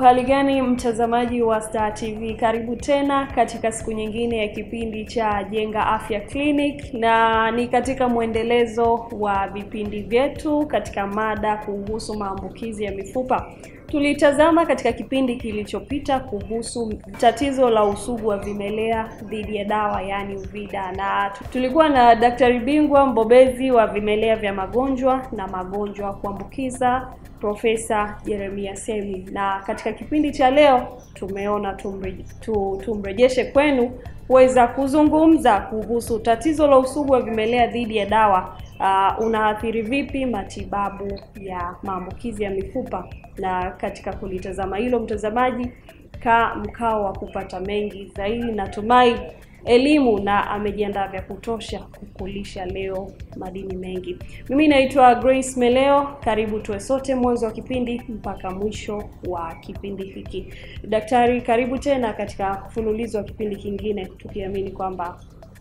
hali gani mtazamaji wa Star TV? Karibu tena katika siku nyingine ya kipindi cha Jenga Afya Clinic, na ni katika mwendelezo wa vipindi vyetu katika mada kuhusu maambukizi ya mifupa. Tulitazama katika kipindi kilichopita kuhusu tatizo la usugu wa vimelea dhidi ya dawa, yaani UVIDA, na tulikuwa na daktari bingwa mbobezi wa vimelea vya magonjwa na magonjwa kuambukiza Profesa Jeremia Semi, na katika kipindi cha leo tumeona tumre, tu, tumrejeshe kwenu kuweza kuzungumza kuhusu tatizo la usugu wa vimelea dhidi ya dawa uh, unaathiri vipi matibabu ya maambukizi ya mifupa. Na katika kulitazama hilo, mtazamaji, ka mkao wa kupata mengi zaidi. Natumai elimu na amejiandaa vya kutosha kukulisha leo madini mengi. Mimi naitwa Grace Meleo, karibu tuwe sote mwanzo wa kipindi mpaka mwisho wa kipindi hiki. Daktari, karibu tena katika mfululizo wa kipindi kingine, tukiamini kwamba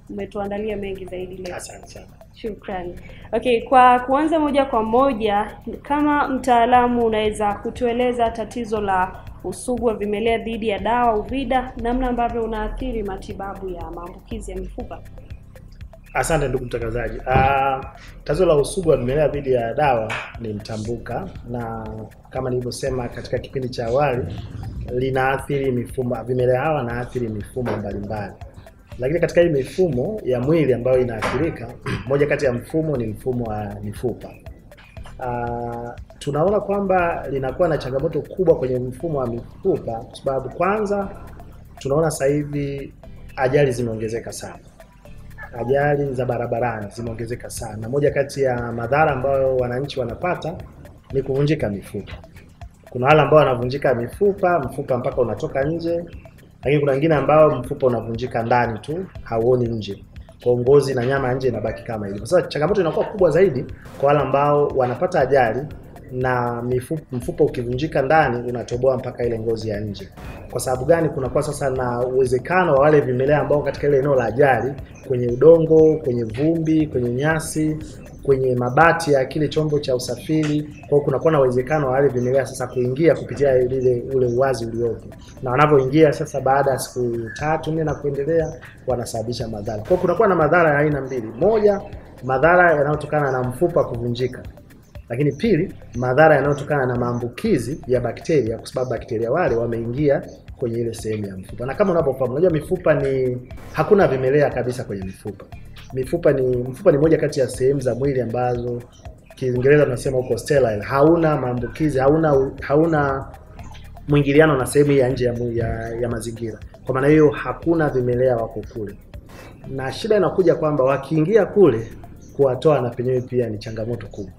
umetuandalia mengi zaidi leo. Asante sana. Shukrani. Okay, kwa kuanza moja kwa moja, kama mtaalamu, unaweza kutueleza tatizo la usugu wa vimelea dhidi ya dawa UVIDA, namna ambavyo unaathiri matibabu ya maambukizi ya mifupa? Asante ndugu mtangazaji. Uh, tatizo la usugu wa vimelea dhidi ya dawa ni mtambuka, na kama nilivyosema katika kipindi cha awali, linaathiri mifumo. Vimelea hawa naathiri mifumo mbalimbali, lakini katika hii mifumo ya mwili ambayo inaathirika, moja kati ya mfumo ni mfumo wa mifupa. Uh, tunaona kwamba linakuwa na changamoto kubwa kwenye mfumo wa mifupa kwa sababu kwanza, tunaona sasa hivi ajali zimeongezeka sana ajali za barabarani zimeongezeka sana, na moja kati ya madhara ambayo wananchi wanapata ni kuvunjika mifupa. Kuna wale ambao wanavunjika mifupa, mfupa mpaka unatoka nje, lakini kuna wengine ambao mfupa unavunjika ndani tu, hauoni nje, kwa ngozi na nyama nje inabaki kama ilivyo. Sasa changamoto inakuwa kubwa zaidi kwa wale ambao wanapata ajali na mfupa ukivunjika ndani unatoboa mpaka ile ngozi ya nje. Kwa sababu gani? Kunakuwa sasa na uwezekano wa wale vimelea ambao katika ile eneo la ajali, kwenye udongo, kwenye vumbi, kwenye nyasi, kwenye mabati ya kile chombo cha usafiri. Kwa hiyo kunakuwa na uwezekano wa wale vimelea sasa kuingia kupitia ile ule uwazi uliopo, na wanavyoingia sasa, baada ya siku tatu nne na kuendelea, wanasababisha madhara. Kwa hiyo kunakuwa na madhara ya aina mbili: moja, madhara yanayotokana na mfupa kuvunjika lakini pili, madhara yanayotokana na maambukizi ya bakteria, kwa sababu bakteria wale wameingia kwenye ile sehemu ya mfupa. Na kama unavyofahamu, unajua mifupa ni hakuna vimelea kabisa kwenye mifupa. Mifupa ni mfupa ni moja kati ya sehemu za mwili ambazo Kiingereza tunasema uko sterile, hauna maambukizi, hauna hauna mwingiliano na sehemu ya nje ya, ya, ya mazingira. Kwa maana hiyo hakuna vimelea wako kule, na shida inakuja kwamba wakiingia kule, kuwatoa na penyewe pia ni changamoto kubwa.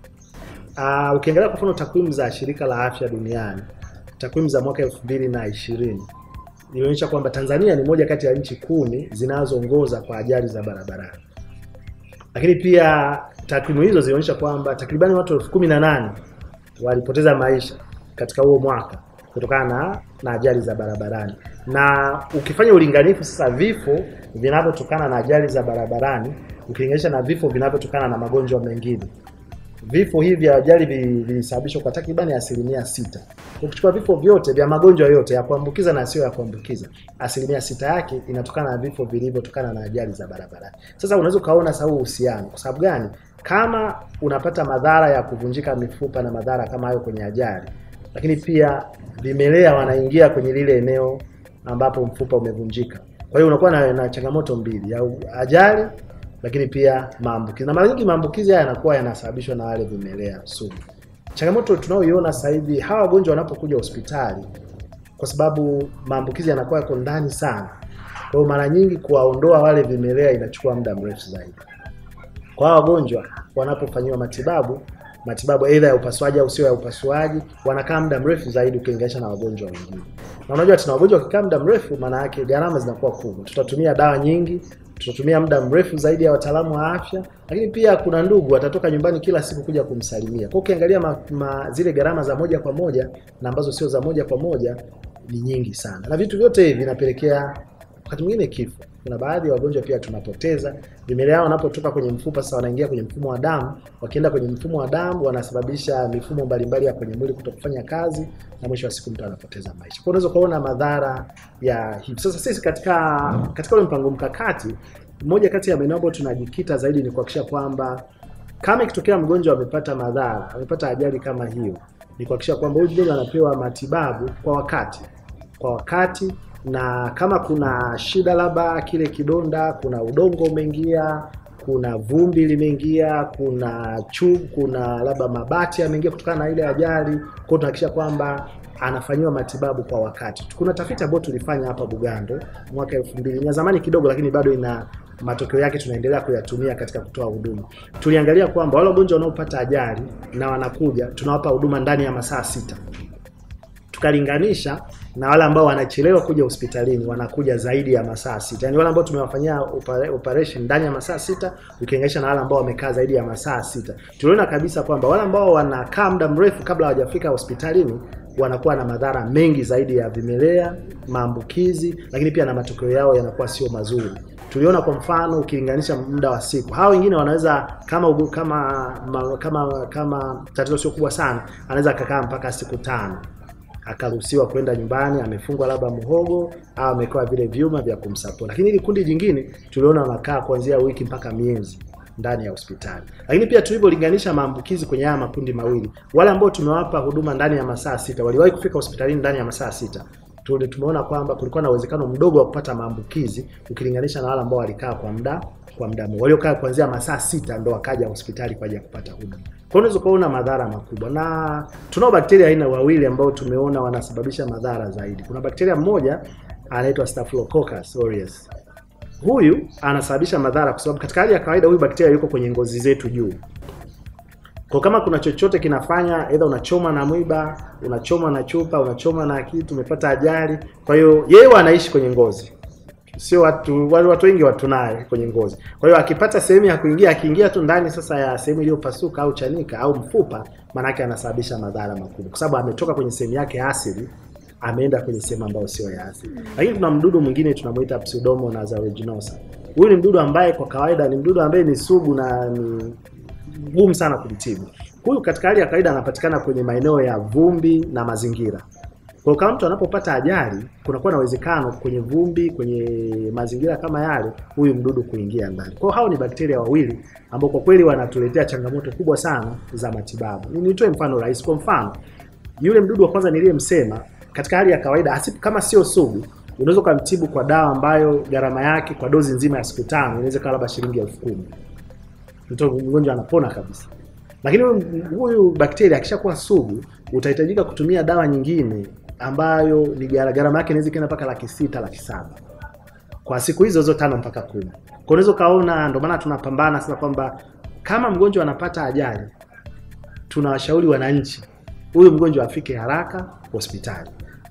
Uh, ukiangalia kwa mfano takwimu za shirika la afya duniani, takwimu za mwaka elfu mbili na ishirini ilionyesha kwamba Tanzania ni moja kati ya nchi kumi zinazoongoza kwa ajali za barabarani, lakini pia takwimu hizo zilionyesha kwamba takribani watu elfu kumi na nane walipoteza maisha katika huo mwaka kutokana na, na ajali za barabarani. Na ukifanya ulinganifu sasa, vifo vinavyotokana na ajali za barabarani ukilinganisha na vifo vinavyotokana na magonjwa mengine vifo hivi vya ajali vilisababishwa kwa takribani asilimia sita. Ukichukua vifo vyote vya magonjwa yote ya kuambukiza na sio ya kuambukiza, asilimia sita yake inatokana na vifo vilivyotokana na ajali za barabarani. Sasa unaweza ukaona sasa uhusiano. Kwa sababu gani? Kama unapata madhara ya kuvunjika mifupa na madhara kama hayo kwenye ajali, lakini pia vimelea wanaingia kwenye lile eneo ambapo mfupa umevunjika, kwa hiyo unakuwa na, na changamoto mbili ya ajali lakini pia maambukizi na mara nyingi maambukizi haya yanakuwa yanasababishwa na wale vimelea sugu. Changamoto tunayoiona sasa hivi, hawa wagonjwa wanapokuja hospitali, kwa sababu maambukizi yanakuwa yako ndani sana, kwa hiyo mara nyingi kuwaondoa wale vimelea inachukua muda mrefu zaidi. Kwa hawa wagonjwa wanapofanyiwa matibabu, matibabu aidha ya upasuaji au sio ya upasuaji, wanakaa muda mrefu zaidi ukilinganisha na wagonjwa wengine. Na unajua tuna wagonjwa wakikaa muda mrefu, maana yake gharama zinakuwa kubwa, tutatumia dawa nyingi tutatumia muda mrefu zaidi ya wataalamu wa afya, lakini pia kuna ndugu watatoka nyumbani kila siku kuja kumsalimia. Kwa ukiangalia ma, ma, zile gharama za moja kwa moja na ambazo sio za moja kwa moja ni nyingi sana, na vitu vyote hivi vinapelekea wakati mwingine kifo. Kuna baadhi ya wagonjwa pia tunapoteza vimelea hao wanapotoka kwenye mfupa, sasa wanaingia kwenye mfumo wa damu. Wakienda kwenye mfumo wa damu, wanasababisha mifumo mbalimbali ya kwenye mwili kutokufanya kazi, na mwisho wa siku mtu anapoteza maisha. Kwa unaweza kuona madhara ya hivi. Sasa sisi katika katika ule mpango mkakati, moja kati ya maeneo ambayo tunajikita zaidi ni kuhakikisha kwamba kama ikitokea mgonjwa amepata madhara, amepata ajali kama hiyo, ni kuhakikisha kwamba huyu mgonjwa anapewa matibabu kwa wakati, kwa wakati na kama kuna shida labda kile kidonda, kuna udongo umeingia, kuna vumbi limeingia, kuna chu, kuna labda mabati yameingia kutokana na ile ajali, kwa hiyo tunahakikisha kwamba anafanyiwa matibabu kwa wakati. Kuna tafiti ambayo tulifanya hapa Bugando mwaka elfu mbili ya zamani kidogo, lakini bado ina matokeo yake tunaendelea kuyatumia katika kutoa huduma. Tuliangalia kwamba wale wagonjwa wanaopata ajali na wanakuja, tunawapa huduma ndani ya masaa sita tukalinganisha na wale ambao wanachelewa kuja hospitalini wanakuja zaidi ya masaa sita. Yaani wale ambao tumewafanyia operation ndani ya masaa sita ukilinganisha na wale ambao wamekaa zaidi ya masaa sita. Tuliona kabisa kwamba wale ambao wanakaa muda mrefu kabla hawajafika hospitalini wanakuwa na madhara mengi zaidi ya vimelea, maambukizi, lakini pia na matokeo yao yanakuwa sio mazuri. Tuliona kwa mfano ukilinganisha muda wa siku, hao wengine wanaweza kama ugu, kama ma, kama kama tatizo sio kubwa sana, anaweza akakaa mpaka siku tano akaruhusiwa kwenda nyumbani, amefungwa labda muhogo au amewekewa vile vyuma vya kumsupport. Lakini hili kundi jingine tuliona wanakaa kuanzia wiki mpaka miezi ndani ya hospitali. Lakini pia tulivyolinganisha maambukizi kwenye haya makundi mawili, wale ambao tumewapa huduma ndani ya masaa sita waliwahi kufika hospitalini ndani ya masaa sita tuli tumeona kwamba kulikuwa na uwezekano mdogo wa kupata maambukizi ukilinganisha na wale ambao walikaa kwa muda kwa muda. Waliokaa kuanzia masaa sita ndo wakaja hospitali kwa ajili ya kupata huduma. Kwa unaweza kuona madhara makubwa, na tunao bakteria aina wawili ambao tumeona wanasababisha madhara zaidi. Kuna bakteria mmoja anaitwa Staphylococcus aureus. Huyu anasababisha madhara kwa sababu katika hali ya kawaida huyu bakteria yuko kwenye ngozi zetu juu. Kwa kama kuna chochote kinafanya, aidha unachoma na mwiba, unachoma na chupa, unachoma na kitu, umepata ajali. Kwa hiyo yeye anaishi kwenye ngozi, sio watu wale watu wengi watunaye kwenye ngozi. Kwa hiyo akipata sehemu ya kuingia, akiingia tu ndani sasa ya sehemu iliyopasuka au chanika au mfupa, maanake anasababisha madhara makubwa, kwa sababu ametoka kwenye sehemu yake asili ameenda kwenye sehemu ambayo sio ya asili. Lakini kuna mdudu mwingine tunamuita Pseudomonas aeruginosa. Huyu ni mdudu ambaye kwa kawaida ni mdudu ambaye ni sugu na ni gumu sana kumtibu. Huyu katika hali ya kawaida anapatikana kwenye maeneo ya vumbi na mazingira. Kwa kama mtu anapopata ajali, kunakuwa na uwezekano kwenye vumbi, kwenye mazingira kama yale, huyu mdudu kuingia ndani. Kwa hao ni bakteria wawili ambao kwa kweli wanatuletea changamoto kubwa sana za matibabu. Nitoe mfano rahisi. Kwa mfano, yule mdudu wa kwanza niliyemsema, katika hali ya kawaida asip, kama sio sugu, unaweza ukamtibu kwa dawa ambayo gharama yake kwa dozi nzima ya siku tano inaweza kuwa labda shilingi elfu kumi mgonjwa anapona kabisa. Lakini huyu bakteria akishakuwa sugu, utahitajika kutumia dawa nyingine ambayo ni gharama yake inaweza kwenda mpaka laki sita laki saba kwa siku hizo hizo tano mpaka kumi. Kwa unaweza ukaona, ndio maana tunapambana sasa kwamba kama mgonjwa anapata ajali, tunawashauri wananchi huyu mgonjwa afike haraka hospitali,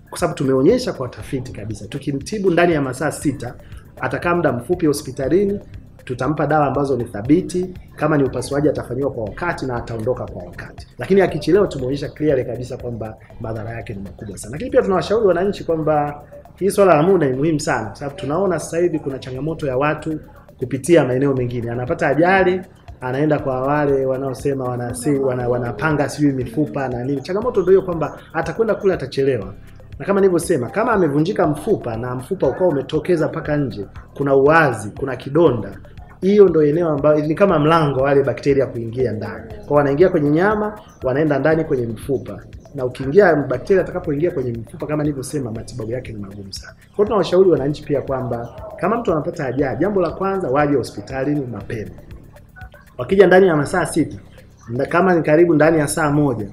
kwa sababu tumeonyesha kwa tafiti kabisa, tukimtibu ndani ya masaa sita atakaa muda mfupi hospitalini tutampa dawa ambazo ni thabiti. Kama ni upasuaji atafanyiwa kwa wakati na ataondoka kwa wakati, lakini akichelewa, tumeonyesha clearly kabisa kwamba madhara yake ni makubwa sana. Lakini pia tunawashauri wananchi kwamba hii swala la muda ni muhimu sana, kwa sababu tunaona sasa hivi kuna changamoto ya watu kupitia maeneo mengine, anapata ajali anaenda kwa wale wanaosema wanasi, wana, wanapanga sijui mifupa na nini. Changamoto ndio hiyo kwamba atakwenda kule atachelewa na kama nilivyosema, kama amevunjika mfupa na mfupa ukawa umetokeza mpaka nje, kuna uwazi, kuna kidonda, hiyo ndio eneo ambayo ni kama mlango wale bakteria kuingia ndani. Kwa wanaingia kwenye nyama, wanaenda ndani kwenye mfupa, na ukiingia bakteria atakapoingia kwenye mfupa, kama nilivyosema, matibabu yake ni magumu sana. Kwa hiyo tunawashauri wananchi pia kwamba kama mtu anapata ajali, jambo la kwanza waje hospitalini mapema. Wakija ndani ya masaa sita, kama ni karibu ndani ya saa moja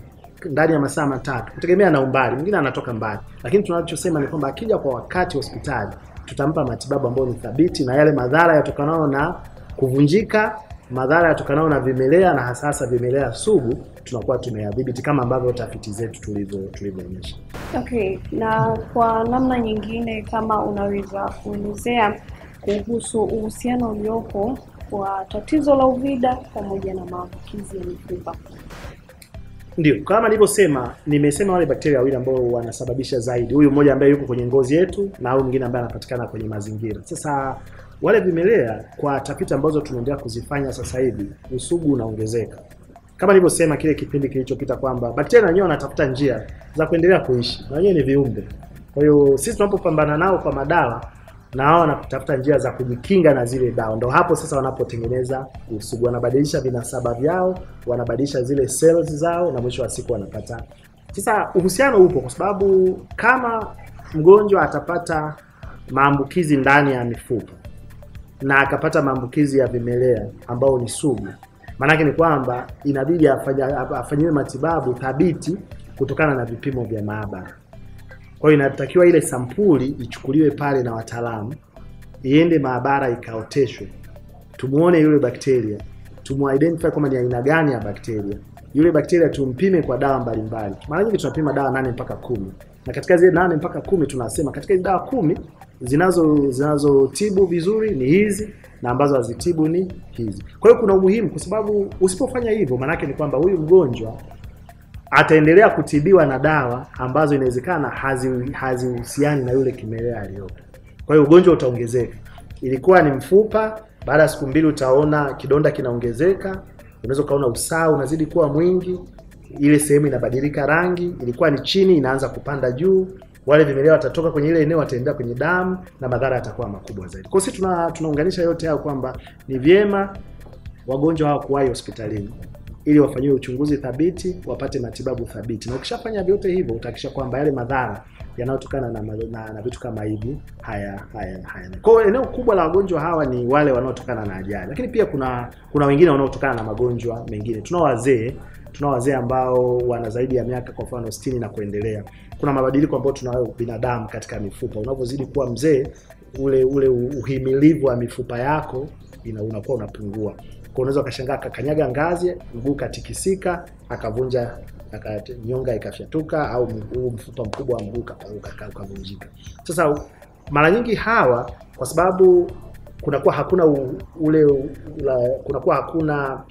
ndani ya masaa matatu kutegemea na umbali, mwingine anatoka mbali, lakini tunachosema ni kwamba akija kwa wakati hospitali, tutampa matibabu ambayo ni thabiti, na yale madhara yatokanayo na kuvunjika, madhara yatokanayo na vimelea na hasa hasa vimelea sugu, tunakuwa tumeyadhibiti kama ambavyo tafiti zetu tulivyo tulivyoonyesha. Okay, na kwa namna nyingine, kama unaweza kuelezea kuhusu uhusiano uliopo wa tatizo la uvida pamoja na maambukizi ya mifupa. Ndio, kama nilivyosema, nimesema wale bakteria wawili ambao wanasababisha zaidi, huyu mmoja ambaye yuko kwenye ngozi yetu na huyu mwingine ambaye anapatikana kwenye mazingira. Sasa wale vimelea, kwa tafiti ambazo tunaendelea kuzifanya sasa hivi, usugu unaongezeka kama nilivyosema kile kipindi kilichopita kwamba bakteria wenyewe wanatafuta njia za kuendelea kuishi, na wenyewe ni viumbe. Kwa hiyo sisi tunapopambana nao kwa madawa, na wao wanatafuta njia za kujikinga na zile dawa, ndo hapo sasa wanapotengeneza usugu, wanabadilisha vinasaba vyao, wanabadilisha zile cells zao, na mwisho wa siku wanapata. Sasa uhusiano upo, kwa sababu kama mgonjwa atapata maambukizi ndani ya mifupa na akapata maambukizi ya vimelea ambao ni sugu maanake ni kwamba inabidi afanyiwe matibabu thabiti kutokana na vipimo vya maabara. Kwa hiyo inatakiwa ile sampuli ichukuliwe pale na wataalamu, iende maabara ikaoteshwe, tumuone yule bakteria, tumuidentify kwamba ni aina gani ya bakteria. Yule bakteria tumpime kwa dawa mbalimbali. Mara nyingi tunapima dawa nane mpaka kumi, na katika zile nane mpaka kumi tunasema katika hizi dawa kumi zinazo zinazotibu vizuri ni hizi na ambazo hazitibu ni hizi. Kwa hiyo kuna umuhimu, kwa sababu usipofanya hivyo, maanake ni kwamba huyu mgonjwa ataendelea kutibiwa na dawa ambazo inawezekana hazihusiani hazi na yule kimelea aliyopo. Kwa hiyo ugonjwa utaongezeka. Ilikuwa ni mfupa, baada ya siku mbili utaona kidonda kinaongezeka, unaweza ukaona usaha unazidi kuwa mwingi, ile sehemu inabadilika rangi. Ilikuwa ni chini, inaanza kupanda juu wale vimelea watatoka kwenye ile eneo wataendea kwenye damu na madhara yatakuwa makubwa zaidi. Kwa sisi tuna tunaunganisha yote hayo kwamba ni vyema wagonjwa hawa kuwahi hospitalini ili wafanyiwe uchunguzi thabiti, wapate matibabu thabiti, na ukishafanya vyote hivyo utahakikisha kwamba yale madhara yanayotokana na, na, na vitu kama hivi haya haya haya. Kwa eneo kubwa la wagonjwa hawa ni wale wanaotokana na ajali, lakini pia kuna kuna wengine wanaotokana na magonjwa mengine. Tunao wazee tunao wazee ambao wana zaidi ya miaka kwa mfano 60 na kuendelea. Kuna mabadiliko ambayo tunayo binadamu katika mifupa. Unavyozidi kuwa mzee, ule ule uhimilivu wa mifupa yako ina unakuwa unapungua. Kwa unaweza ukashangaa akakanyaga ngazi, mguu katikisika, akavunja nyonga ikafyatuka, au mguu mfupa mkubwa wa mguu ukavunjika. Sasa mara nyingi hawa kwa sababu kunakuwa hakuna u, ule kunakuwa hakuna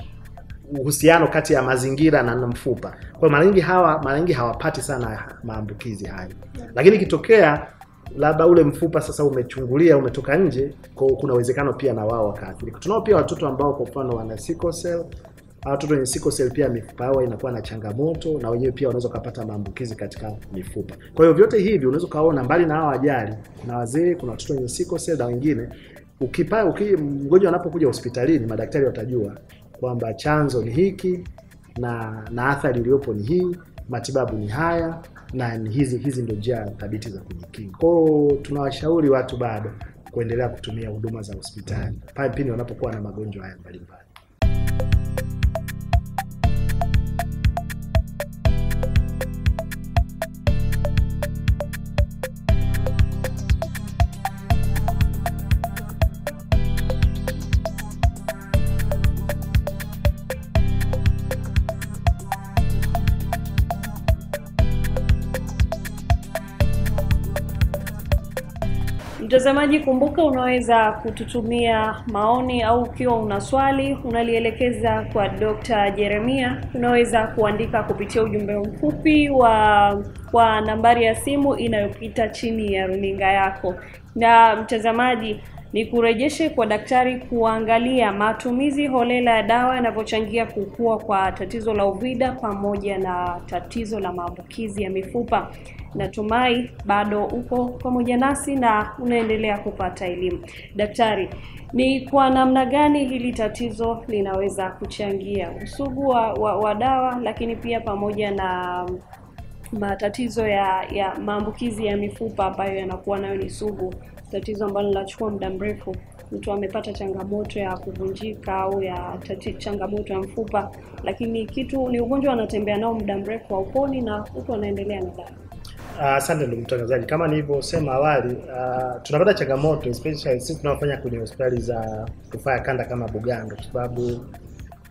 uhusiano kati ya mazingira na mfupa. Kwa mara nyingi hawa mara nyingi hawapati sana maambukizi hayo, lakini ikitokea labda ule mfupa sasa umechungulia umetoka nje, kwa kuna uwezekano pia na wao wakaathirika. Tunao pia watoto ambao kwa mfano wana sickle cell. Watoto wenye sickle cell pia mifupa yao inakuwa na changamoto, na wenyewe pia wanaweza kupata maambukizi katika mifupa. Kwa hiyo vyote hivi unaweza ukaona, mbali na hao ajali, kuna wazee, kuna watoto wenye sickle cell na wengine. Ukipa uki, mgonjwa anapokuja hospitalini, madaktari watajua kwamba chanzo ni hiki na na athari iliyopo ni hii, matibabu ni haya na hizi hizi ndio njia thabiti za kujikinga. Kwao tunawashauri watu bado kuendelea kutumia huduma za hospitali pale pindi wanapokuwa na magonjwa haya mbalimbali. Mtazamaji, kumbuka unaweza kututumia maoni au ukiwa una swali unalielekeza kwa Dr. Jeremia, unaweza kuandika kupitia ujumbe mfupi wa kwa nambari ya simu inayopita chini ya runinga yako. Na mtazamaji, ni kurejeshe kwa daktari kuangalia matumizi holela ya dawa yanavyochangia kukua kwa tatizo la uvida pamoja na tatizo la maambukizi ya mifupa. Natumai bado uko pamoja nasi na unaendelea kupata elimu. Daktari, ni kwa namna gani hili tatizo linaweza kuchangia usugu wa, wa, wa dawa lakini pia pamoja na matatizo ya ya maambukizi ya mifupa ambayo yanakuwa nayo ni sugu, tatizo ambalo linachukua muda mrefu. Mtu amepata changamoto ya kuvunjika au ya tati, changamoto ya mfupa, lakini kitu ni ugonjwa anatembea nao muda mrefu hauponi na huko anaendelea na dawa. Asante uh, ndugu mtangazaji, kama nilivyosema awali, uh, tunapata changamoto especially sisi tunaofanya kwenye hospitali za rufaa ya kanda kama Bugando, kwa sababu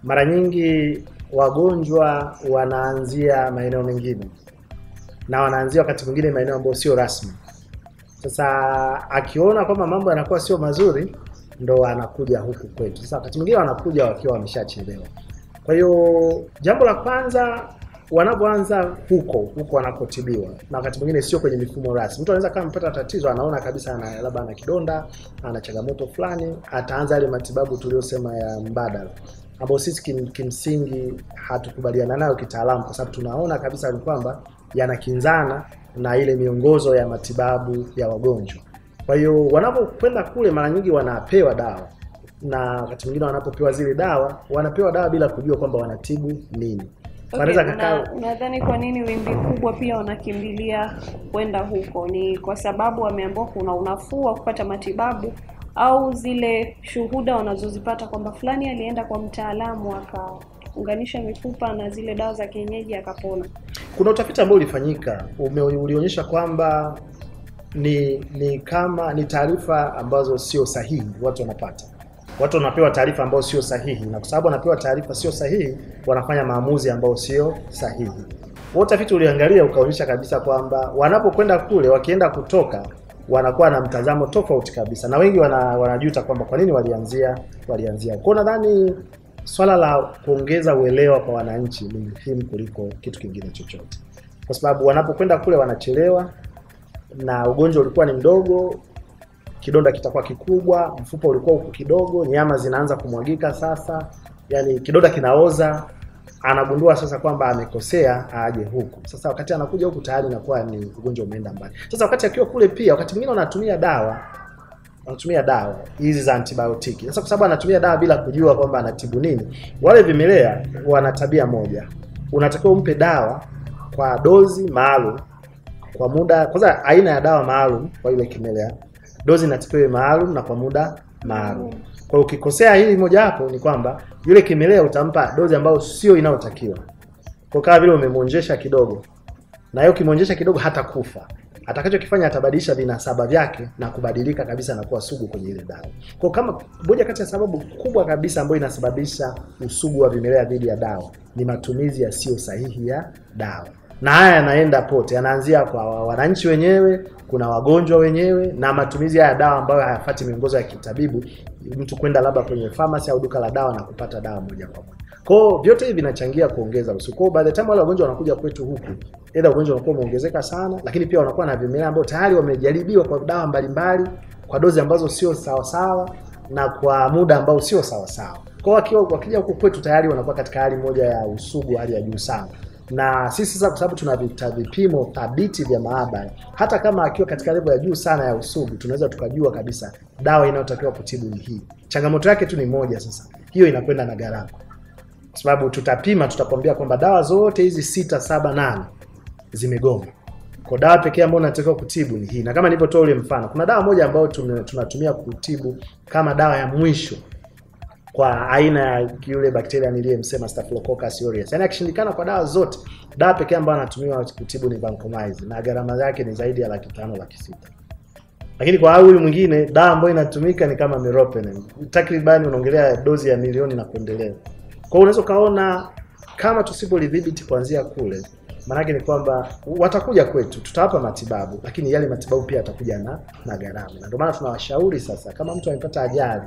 mara nyingi wagonjwa wanaanzia maeneo mengine na wanaanzia wakati mwingine maeneo ambayo sio rasmi. Sasa akiona kwamba mambo yanakuwa sio mazuri, ndo anakuja huku kwetu. Sasa wakati mwingine wanakuja wakiwa wameshachelewa. Kwa hiyo jambo la kwanza wanapoanza huko huko wanakotibiwa, na wakati mwingine sio kwenye mifumo rasmi. Mtu anaweza kama amepata tatizo, anaona kabisa ana labda ana kidonda, ana changamoto fulani, ataanza yale matibabu tuliyosema ya mbadala, ambayo sisi kim, kimsingi hatukubaliana nayo kitaalamu, kwa sababu tunaona kabisa ni kwamba yanakinzana na ile miongozo ya matibabu ya wagonjwa. Kwa hiyo wanapokwenda kule, mara nyingi wanapewa dawa na wakati mwingine wanapopewa zile dawa wanapewa dawa bila kujua kwamba wanatibu nini. Okay, na, kwa nini wimbi kubwa pia wanakimbilia kwenda huko? Ni kwa sababu wameambiwa kuna unafuu wa kupata matibabu au zile shuhuda wanazozipata kwamba fulani alienda kwa mtaalamu akaunganisha mifupa na zile dawa za kienyeji akapona? kuna utafiti ambao ulifanyika ulionyesha kwamba ni ni kama ni taarifa ambazo sio sahihi watu wanapata. Watu wanapewa taarifa ambayo sio sahihi na kwa sababu wanapewa taarifa sio sahihi wanafanya maamuzi ambayo sio sahihi. Utafiti uliangalia ukaonyesha kabisa kwamba wanapokwenda kule wakienda kutoka wanakuwa na mtazamo tofauti kabisa na wengi wana, wanajuta kwamba kwa nini walianzia walianzia. Kwao nadhani swala la kuongeza uelewa kwa wananchi ni muhimu kuliko kitu kingine chochote, kwa sababu wanapokwenda kule wanachelewa, na ugonjwa ulikuwa ni mdogo, kidonda kitakuwa kikubwa, mfupa ulikuwa huku kidogo, nyama zinaanza kumwagika sasa, yani kidonda kinaoza, anagundua sasa kwamba amekosea, aje huku. Sasa wakati anakuja huku tayari inakuwa ni ugonjwa umeenda mbali. Sasa wakati akiwa kule pia, wakati mwingine wanatumia dawa anatumia dawa hizi za antibiotiki. Sasa kwa sababu anatumia dawa bila kujua kwamba anatibu nini, wale vimelea wana tabia moja, unatakiwa umpe dawa kwa dozi maalum kwa muda, kwanza aina ya dawa maalum kwa ile kimelea, dozi inatakiwa maalum na kwa muda maalum. Kwa hiyo ukikosea hili moja hapo, ni kwamba yule kimelea utampa dozi ambayo sio inayotakiwa, kwa kama vile umemwonjesha kidogo, na yeye ukimwonjesha kidogo hata kufa atakachokifanya atabadilisha vinasaba vyake na kubadilika kabisa na kuwa sugu kwenye ile dawa. Kwa kama moja kati ya sababu kubwa kabisa ambayo inasababisha usugu wa vimelea dhidi ya dawa ni matumizi yasiyo sahihi ya dawa, na haya yanaenda pote, yanaanzia kwa wananchi wenyewe, kuna wagonjwa wenyewe, na matumizi ya dawa ambayo hayafati miongozo ya kitabibu, mtu kwenda labda kwenye pharmacy au duka la dawa na kupata dawa moja kwa moja. Kwa hiyo vyote hivi vinachangia kuongeza usiku. Kwa hiyo by the time wale wagonjwa wanakuja kwetu huku, aidha ugonjwa unakuwa umeongezeka sana, lakini pia wanakuwa na vimelea ambao tayari wamejaribiwa kwa dawa mbalimbali kwa dozi ambazo sio sawa sawa na kwa muda ambao sio sawa sawa. Kwa hiyo wakiwa wakija huku kwetu tayari wanakuwa katika hali moja ya usugu hali ya juu sana. Na sisi sasa kwa sababu tuna vipimo thabiti vya maabara, hata kama akiwa katika level ya juu sana ya usugu, tunaweza tukajua kabisa dawa inayotakiwa kutibu ni hii. Changamoto yake tu ni moja sasa, hiyo inakwenda na gharama kwa sababu tutapima, tutakwambia kwamba dawa zote hizi sita, saba, nane zimegoma. Kwa dawa pekee ambayo natakiwa kutibu ni hii, na kama nilivyotoa ule mfano, kuna dawa moja ambayo tunatumia kutibu kama dawa ya mwisho kwa aina ya yule bakteria niliyemsema Staphylococcus aureus. Yaani akishindikana kwa dawa zote, dawa pekee ambayo anatumiwa kutibu ni vancomycin na gharama yake ni zaidi ya laki tano laki sita lakini kwa huyu mwingine dawa ambayo inatumika ni kama meropenem, takribani unaongelea dozi ya milioni na kuendelea. Kwa hiyo unaweza kaona kama tusipolidhibiti kuanzia kule, maanake ni kwamba watakuja kwetu, tutawapa matibabu, lakini yale matibabu pia yatakuja na na gharama, na ndio maana tunawashauri sasa, kama mtu amepata ajali,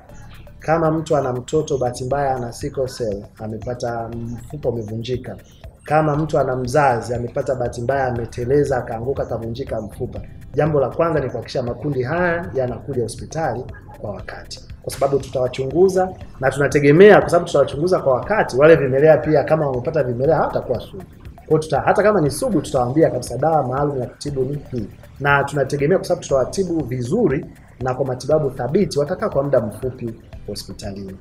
kama mtu ana mtoto bahati mbaya ana sickle cell, amepata mfupa umevunjika, kama mtu ana mzazi amepata bahati mbaya ameteleza akaanguka akavunjika mfupa, jambo la kwanza ni kuhakikisha makundi haya yanakuja hospitali kwa wakati, kwa sababu tutawachunguza na tunategemea, kwa sababu tutawachunguza kwa wakati, wale vimelea pia kama wamepata vimelea hawatakuwa sugu. Kwa tuta, hata kama ni sugu tutawaambia kabisa dawa maalum ya kutibu ni hii, na tunategemea kwa sababu tutawatibu vizuri na kwa matibabu thabiti, watakaa kwa muda mfupi hospitalini.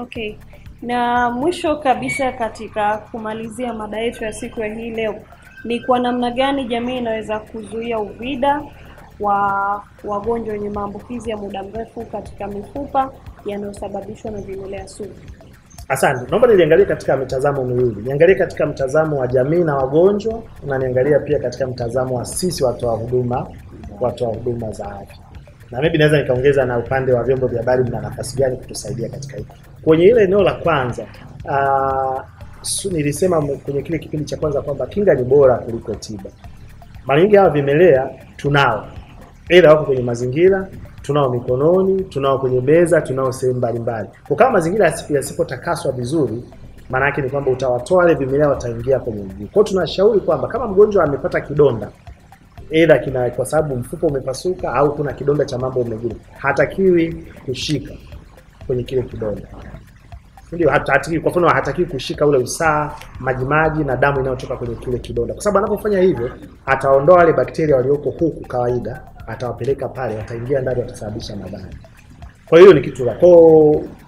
Okay. Na mwisho kabisa katika kumalizia mada yetu ya siku ya hii leo, ni kwa namna gani jamii inaweza kuzuia uvida wa wagonjwa wenye maambukizi ya muda mrefu katika mifupa yanayosababishwa na vimelea sugu? Asante. Naomba niliangalia katika mitazamo miwili. Niangalie katika mtazamo wa jamii na wagonjwa na niangalia pia katika mtazamo wa sisi watoa huduma, watoa huduma za afya. Na maybe naweza nikaongeza na upande wa vyombo vya habari, mna nafasi gani kutusaidia katika hili? Kwenye ile eneo la kwanza, uh, nilisema kwenye kile kipindi cha kwanza kwamba kinga ni bora kuliko tiba. Mara nyingi hawa vimelea tunao, aidha wako kwenye mazingira, tunao mikononi, tunao kwenye meza, tunao sehemu mbalimbali. Kwa kama mazingira yasipo- yasipotakaswa vizuri, maana yake ni kwamba utawatoa wale vimelea, wataingia kwenye mguu. Kwa tunashauri kwamba kama mgonjwa amepata kidonda aidha kina kwa sababu mfupa umepasuka au kuna kidonda cha mambo mengine, hatakiwi kushika kwenye kile kidonda. Ndio hatakiwi, kwa mfano hatakiwi kushika ule usaa, majimaji na damu inayotoka kwenye kile kidonda, kwa sababu anapofanya hivyo ataondoa wale bakteria walioko huku kawaida, atawapeleka pale, wataingia ndani, watasababisha madhara. Kwa hiyo ni kitu la kwa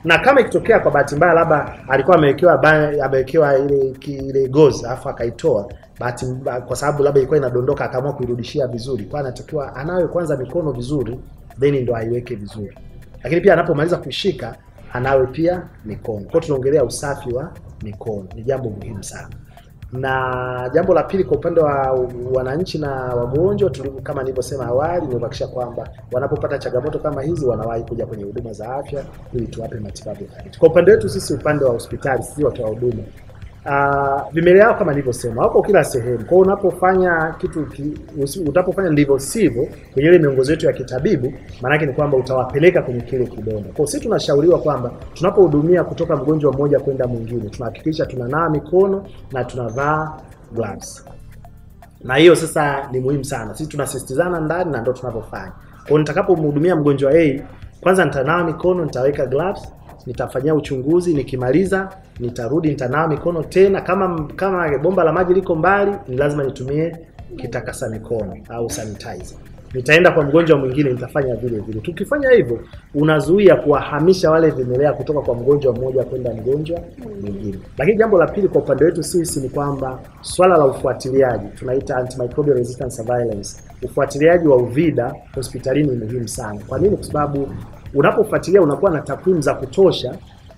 na kama ikitokea kwa bahati mbaya labda alikuwa amewekewa amewekewa ile ile gozi afu akaitoa bahati kwa sababu labda ilikuwa inadondoka akaamua kuirudishia vizuri, kwa anatakiwa anawe kwanza mikono vizuri then ndo aiweke vizuri, lakini pia anapomaliza kushika anawe pia mikono. Kwa tunaongelea usafi wa mikono, ni jambo muhimu sana. Na jambo la pili, kwa upande wa wananchi na wagonjwa, kama nilivyosema awali, ni kuhakikisha kwamba wanapopata changamoto kama hizi wanawahi kuja kwenye huduma za afya ili tuwape matibabu. Kwa upande wetu sisi, upande wa hospitali, sisi watoa huduma Uh, vimelea hao kama nilivyosema wako kila sehemu. Kwa unapofanya kitu ki, utapofanya ndivyo sivyo kwenye ile miongozo yetu ya kitabibu, maanake ni kwamba utawapeleka kwenye kile kidonda. Kwa sisi tunashauriwa kwamba tunapohudumia kutoka mgonjwa mmoja kwenda mwingine, tunahakikisha tunanawa mikono na tunavaa gloves na hiyo sasa ni muhimu sana. Sisi tunasisitizana ndani na ndio tunavyofanya. Kwa nitakapomhudumia mgonjwa A, kwanza nitanawa mikono, nitaweka gloves, nitafanyia uchunguzi, nikimaliza nitarudi nitanawa mikono tena. Kama kama bomba la maji liko mbali, ni lazima nitumie kitakasa mikono au sanitizer. Nitaenda kwa mgonjwa mwingine, nitafanya vile vile. Tukifanya hivyo, unazuia kuwahamisha wale vimelea kutoka kwa mgonjwa mmoja kwenda mgonjwa mwingine. Lakini jambo la pili kwa upande wetu sisi ni kwamba swala la ufuatiliaji tunaita antimicrobial resistance surveillance, ufuatiliaji wa uvida hospitalini ni muhimu sana. Kwa nini? Kwa sababu unapofuatilia unakuwa na takwimu za kutosha,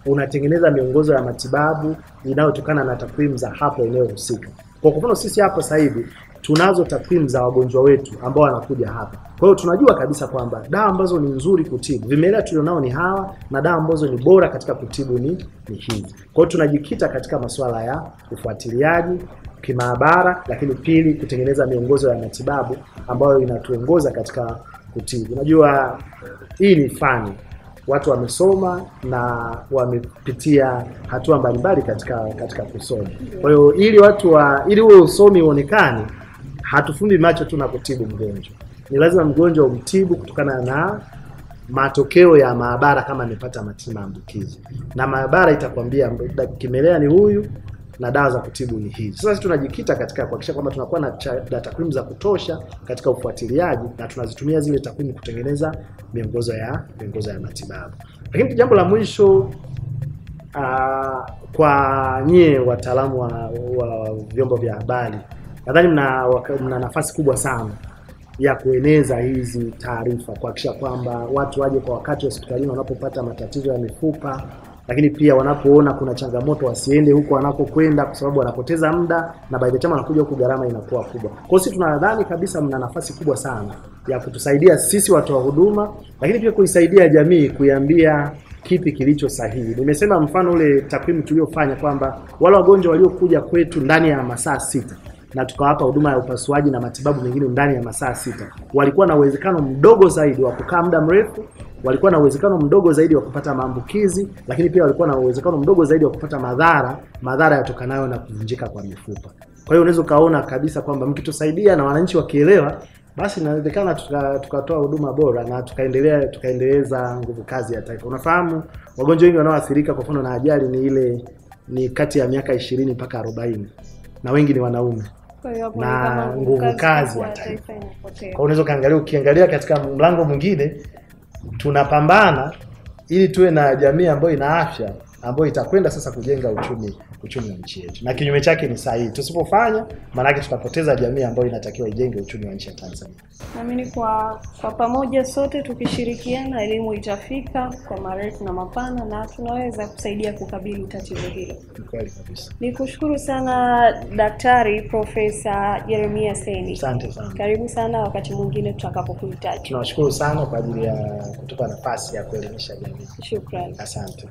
unatengeneza miongozo ya matibabu inayotokana na takwimu za hapo eneo husika. Kwa mfano sisi hapa sasa hivi tunazo takwimu za wagonjwa wetu ambao wanakuja hapa. Kwa hiyo tunajua kabisa kwamba dawa ambazo ni nzuri kutibu vimelea tulionao ni hawa, na dawa ambazo ni bora katika kutibu ni ni hizi. Kwa hiyo tunajikita katika masuala ya ufuatiliaji kimaabara, lakini pili kutengeneza miongozo ya matibabu ambayo inatuongoza katika kutibu. Unajua hii ni fani watu wamesoma na wamepitia hatua mbalimbali katika katika kusoma. Kwa hiyo ili watu wa ili huo usomi uonekane, hatufumbi macho tu na kutibu mgonjwa. Ni lazima mgonjwa umtibu kutokana na matokeo ya maabara, kama amepata maambukizi, na maabara itakwambia kimelea ni huyu na dawa za kutibu ni hizi. Sasa sisi tunajikita katika kuhakikisha kwamba tunakuwa na, na takwimu za kutosha katika ufuatiliaji na tunazitumia zile takwimu kutengeneza miongozo ya miongozo ya matibabu. Lakini jambo la mwisho Uh, kwa nyie wataalamu wa, wa vyombo vya habari, nadhani mna, mna nafasi kubwa sana ya kueneza hizi taarifa, kuhakikisha kwamba watu waje kwa wakati hospitalini wanapopata matatizo ya mifupa, lakini pia wanapoona kuna changamoto wasiende huko wanakokwenda, kwa sababu wanapoteza muda na by the time wanakuja huku gharama inakuwa kubwa. Kwa hiyo sisi tunadhani kabisa mna nafasi kubwa sana ya kutusaidia sisi watoa huduma, lakini pia kuisaidia jamii kuiambia kipi kilicho sahihi. Nimesema mfano ule takwimu tuliofanya kwamba wale wagonjwa waliokuja kwetu ndani ya masaa sita na tukawapa huduma ya upasuaji na matibabu mengine ndani ya masaa sita, walikuwa na uwezekano mdogo zaidi wa kukaa muda mrefu, walikuwa na uwezekano mdogo zaidi wa kupata maambukizi, lakini pia walikuwa na uwezekano mdogo zaidi wa kupata madhara, madhara yatokanayo na kuvunjika kwa mifupa. Kwa hiyo unaweza ukaona kabisa kwamba mkitusaidia na wananchi wakielewa, basi inawezekana tuka- huduma bora na tukaendelea tukaendeleza nguvu kazi ya taifa. Unafahamu wagonjwa wengi wanaoathirika kwa mfano na ajali ni ile ni kati ya miaka ishirini mpaka arobaini na wengi ni wanaume. Na nguvu kazi wa ya taifa. taifa. Kwa hiyo unaweza ukaangalia, ukiangalia katika mlango mwingine, tunapambana ili tuwe na jamii ambayo ina afya ambayo itakwenda sasa kujenga uchumi uchumi wa nchi yetu, na kinyume chake ni sahihi. Tusipofanya maanake tutapoteza jamii ambayo inatakiwa ijenge uchumi wa nchi ya Tanzania. Naamini kwa kwa pamoja sote tukishirikiana, elimu itafika kwa marefu na mapana, na tunaweza kusaidia kukabili tatizo hilo. Ni kweli kabisa. Ni kushukuru sana Daktari Profesa Jeremia Seni. Asante sana. Karibu sana wakati mwingine tutakapokuhitaji. Tunawashukuru sana kwa ajili ya kutupa nafasi ya kuelimisha jamii. Shukrani. Asante.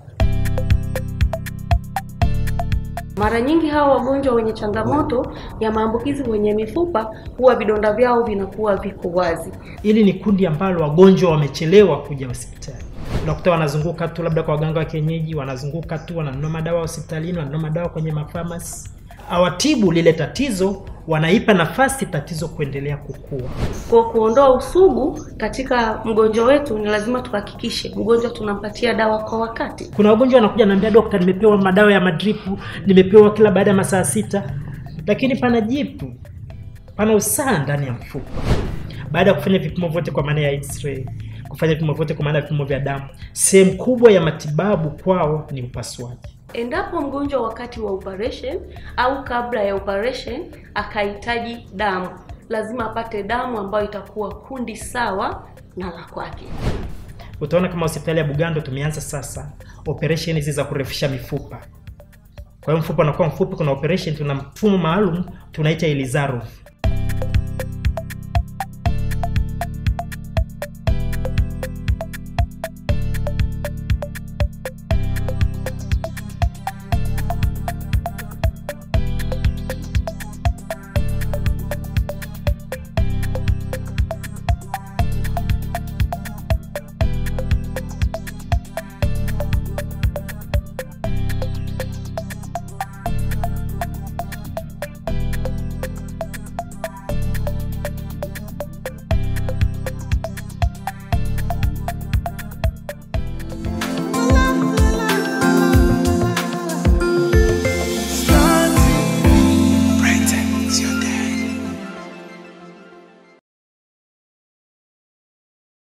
Mara nyingi hawa wagonjwa wenye changamoto ya maambukizi kwenye mifupa huwa vidonda vyao vinakuwa viko wazi. Hili ni kundi ambalo wagonjwa wamechelewa kuja hospitali. unakuta wanazunguka tu labda kwa waganga wa kienyeji, wanazunguka tu, wananunua madawa hospitalini, wananunua madawa kwenye mafamasi, awatibu lile tatizo, wanaipa nafasi tatizo kuendelea kukua. Kwa kuondoa usugu katika mgonjwa wetu, ni lazima tuhakikishe mgonjwa tunampatia dawa kwa wakati. Kuna wagonjwa wanakuja naambia, dokta, nimepewa madawa ya madripu, nimepewa kila baada ya masaa sita, lakini pana jipu, pana usaha ndani ya mfupa. Baada ya kufanya vipimo vyote kwa maana ya x-ray, kufanya vipimo vyote kwa maana ya vipimo vya damu, sehemu kubwa ya matibabu kwao ni upasuaji. Endapo mgonjwa wakati wa operation au kabla ya operation akahitaji damu, lazima apate damu ambayo itakuwa kundi sawa na la kwake. Utaona kama hospitali ya Bugando tumeanza sasa operation hizi za kurefusha mifupa. Kwa hiyo mfupa unakuwa mfupi, kuna operation, tuna mfumo maalum tunaita Ilizarov.